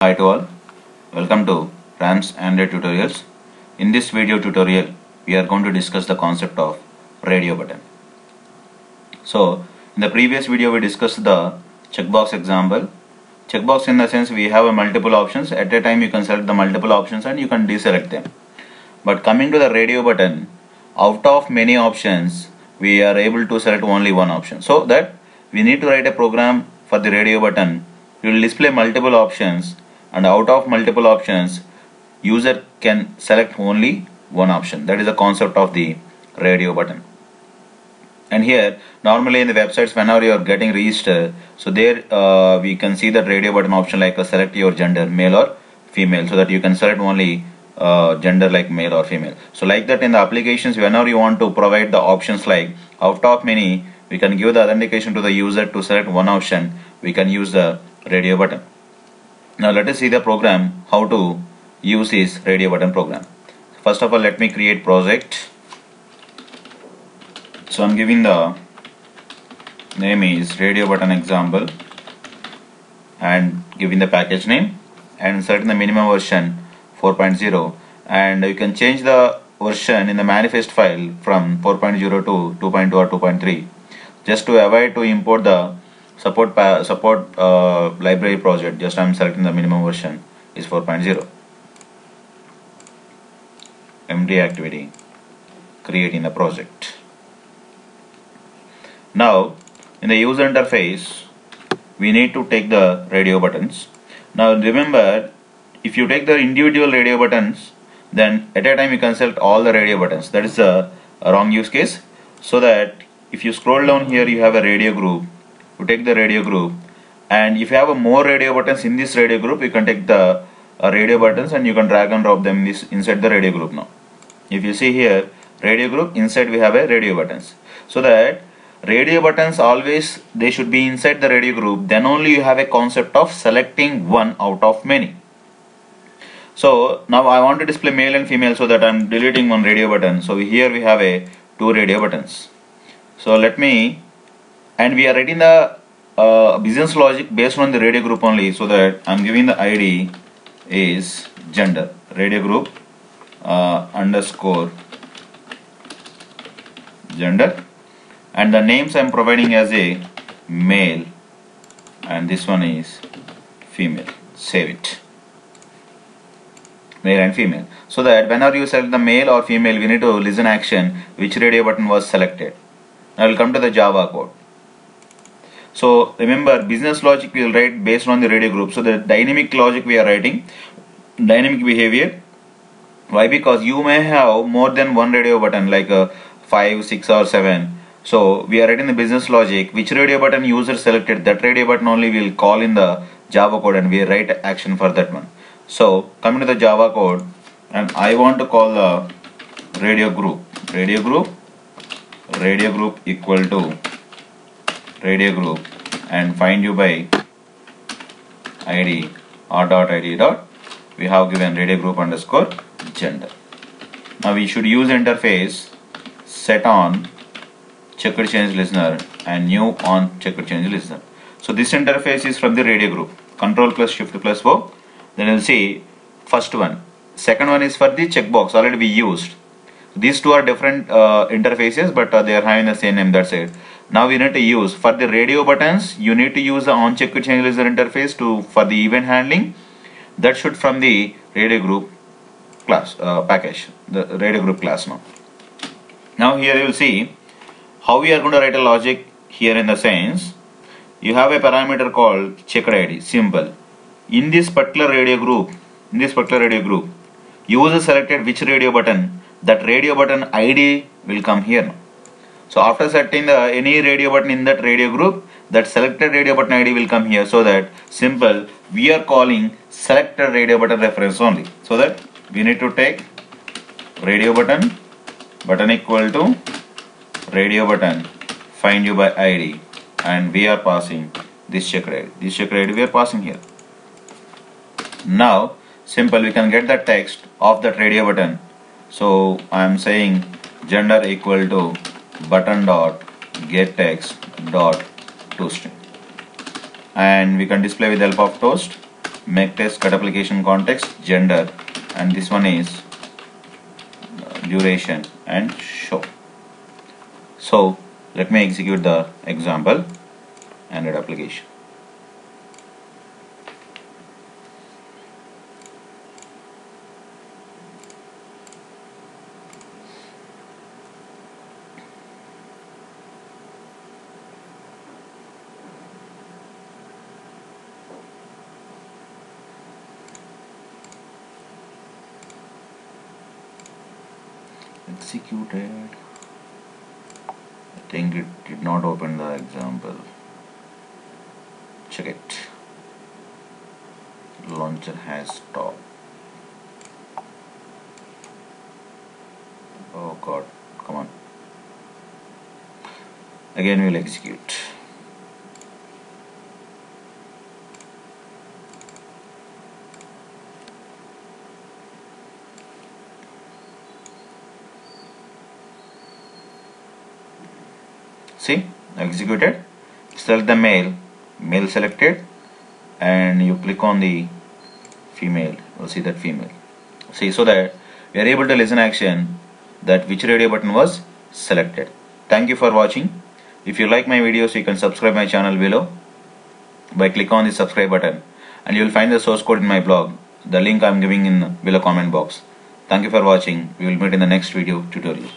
Hi to all, welcome to Rams Android tutorials. In this video tutorial, we are going to discuss the concept of radio button. So, in the previous video we discussed the checkbox example. Checkbox in the sense we have a multiple options. At a time you can select the multiple options and you can deselect them. But coming to the radio button, out of many options, we are able to select only one option. So that we need to write a program for the radio button. It will display multiple options and out of multiple options user can select only one option. That is the concept of the radio button. And here normally in the websites whenever you are getting registered so there uh, we can see that radio button option like uh, select your gender male or female so that you can select only uh, gender like male or female. So like that in the applications whenever you want to provide the options like out of many we can give the authentication to the user to select one option we can use the radio button now let us see the program how to use this radio button program. First of all let me create project. So I'm giving the name is radio button example and giving the package name and setting the minimum version 4.0 and you can change the version in the manifest file from 4.0 to 2.2 or 2.3 just to avoid to import the support support uh, library project just I'm selecting the minimum version is 4.0 MD activity creating the project. Now in the user interface we need to take the radio buttons. Now remember if you take the individual radio buttons then at a time you can select all the radio buttons. That is a, a wrong use case. So that if you scroll down here you have a radio group you take the radio group. And if you have a more radio buttons in this radio group you can take the uh, radio buttons and you can drag and drop them this inside the radio group now. If you see here radio group inside we have a radio buttons. So that radio buttons always they should be inside the radio group. Then only you have a concept of selecting one out of many. So now I want to display male and female so that I'm deleting one radio button. So here we have a two radio buttons. So let me and we are writing the uh, business logic based on the radio group only so that I'm giving the ID is gender. Radio group uh, underscore gender. And the names I'm providing as a male and this one is female. Save it. Male and female. So that whenever you select the male or female we need to listen action which radio button was selected. Now we'll come to the Java code so remember business logic we will write based on the radio group. So the dynamic logic we are writing dynamic behavior. Why? Because you may have more than one radio button like a 5, 6 or 7. So we are writing the business logic which radio button user selected that radio button only will call in the Java code and we write action for that one. So coming to the Java code and I want to call the radio group radio group radio group equal to radio group and find you by id r dot id dot we have given radio group underscore gender. Now we should use interface set on checked change listener and new on checked change listener. So this interface is from the radio group. Control plus shift plus o then you'll see first one. Second one is for the checkbox. Already we used. These two are different uh, interfaces but uh, they are having the same name. That's it now we need to use for the radio buttons you need to use the on check change listener interface to for the event handling. That should from the radio group class uh, package the radio group class now. Now here you will see how we are going to write a logic here in the sense you have a parameter called checked id symbol. in this particular radio group in this particular radio group user selected which radio button that radio button id will come here now so after setting the any radio button in that radio group, that selected radio button ID will come here so that simple we are calling selected radio button reference only. So that we need to take radio button button equal to radio button findViewById and we are passing this check. This check we are passing here. Now simple we can get the text of that radio button. So I am saying gender equal to button dot get text dot toString and we can display with the help of toast make test cut application context gender and this one is uh, duration and show. So let me execute the example and application executed. I think it did not open the example. Check it. Launcher has stopped. Oh god come on. Again we'll execute see executed. Select the male male selected and you click on the female you'll see that female. See so that we are able to listen action that which radio button was selected. Thank you for watching. If you like my videos you can subscribe my channel below by click on the subscribe button. And you will find the source code in my blog. The link I'm giving in the below comment box. Thank you for watching. We will meet in the next video tutorial